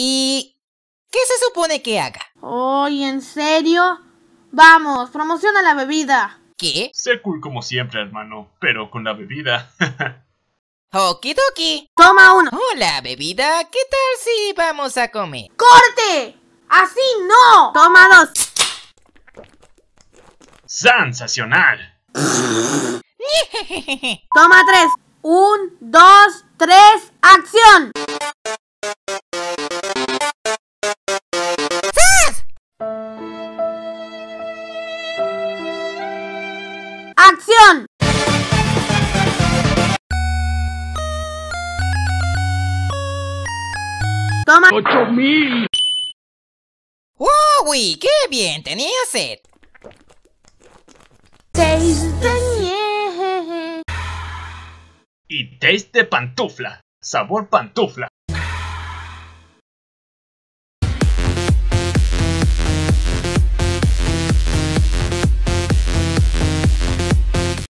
¿Y qué se supone que haga? ¡Ay, ¿en serio? Vamos, promociona la bebida. ¿Qué? Sé cool como siempre, hermano, pero con la bebida. Okidoki. Toma uno. Hola, bebida. ¿Qué tal si vamos a comer? ¡Corte! ¡Así no! Toma dos. ¡Sensacional! Toma tres. Un, dos, tres, acción. ¡Acción! Toma. ¡Wowie! ¡Qué bien! Tenía sed. Seis de nieve. Y taste de pantufla. Sabor pantufla.